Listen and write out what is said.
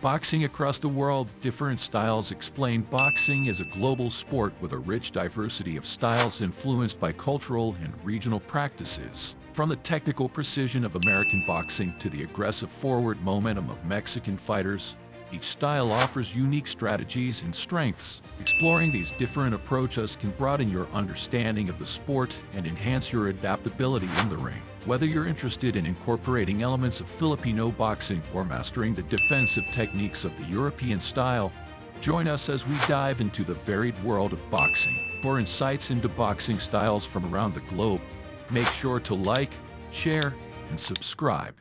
Boxing across the world, different styles explain boxing is a global sport with a rich diversity of styles influenced by cultural and regional practices. From the technical precision of American boxing to the aggressive forward momentum of Mexican fighters, each style offers unique strategies and strengths. Exploring these different approaches can broaden your understanding of the sport and enhance your adaptability in the ring. Whether you're interested in incorporating elements of Filipino boxing or mastering the defensive techniques of the European style, join us as we dive into the varied world of boxing. For insights into boxing styles from around the globe, make sure to like, share, and subscribe.